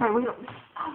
Alright, we don't. Oh,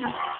Yeah.